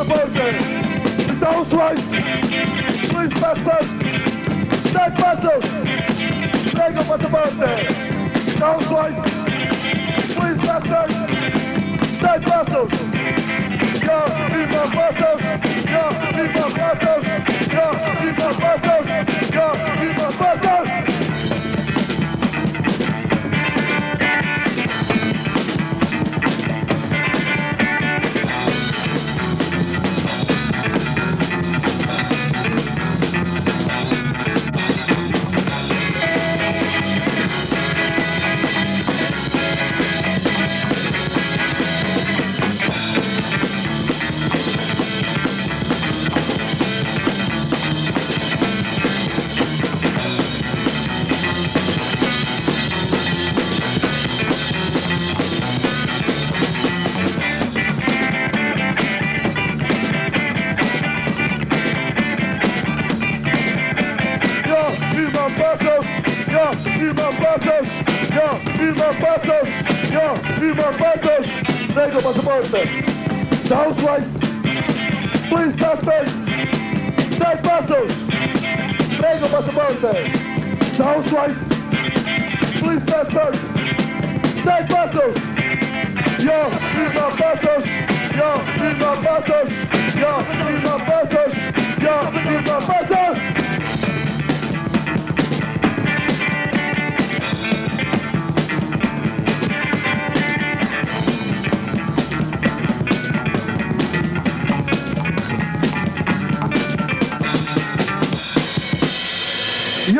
the burden. The right, please bastard. Dead bastard. Leg up at the birthday. Dow's right, please bastard. Dead bastard. Yeah, leave my bastard. Yeah, leave my bastard. passos, ya, imam passos, ya, imam passos, ya, imam passos. Nego pasaporte. The housewives, please faster, Dez passos. Nego pasaporte. The housewives, please suspect. Dez passos. Ya, imam passos, ya, imam passos, ya, imam passos.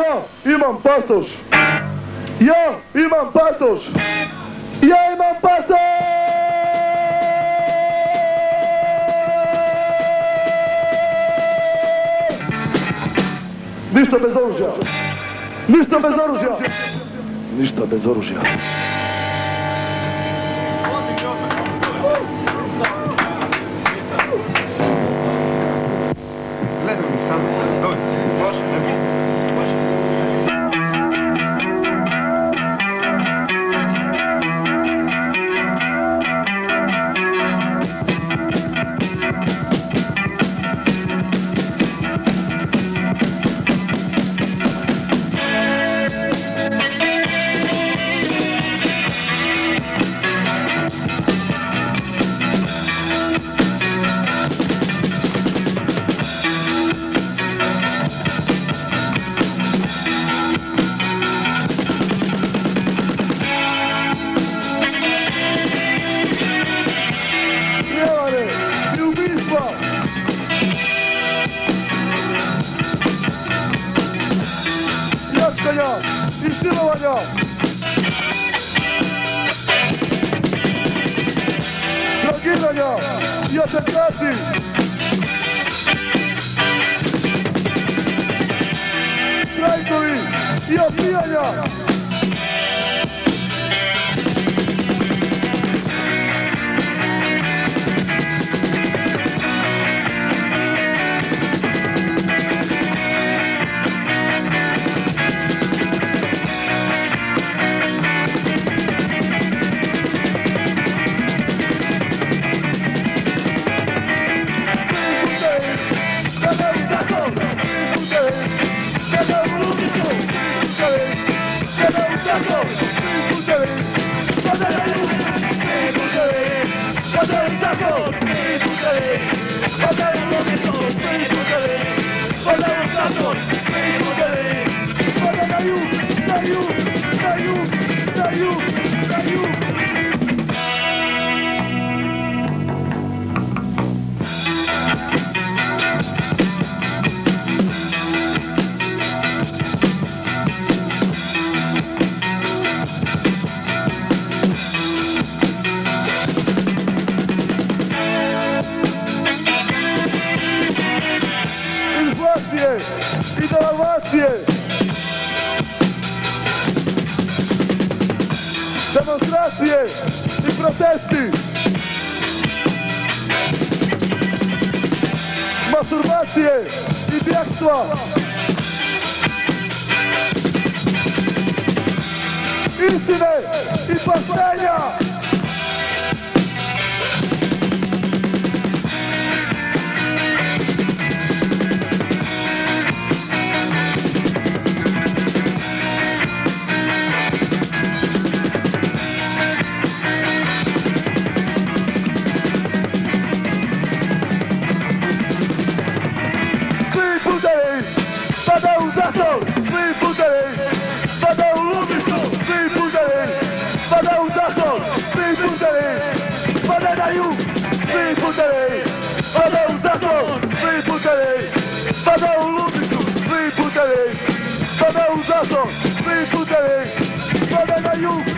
Ја имам пасош. Ја имам пасош. Ја имам пасош. Ништо без оружја. Ништо без оружја. Ништо без оружја. konia! Izdivovanja! Drogiranja! Ja te pratim! Strajkovi i opijanja! demonstracje e eh, protesty. Masturbacje e eh, pijaństwa. Istine e paszczenia. educação, me o o o o o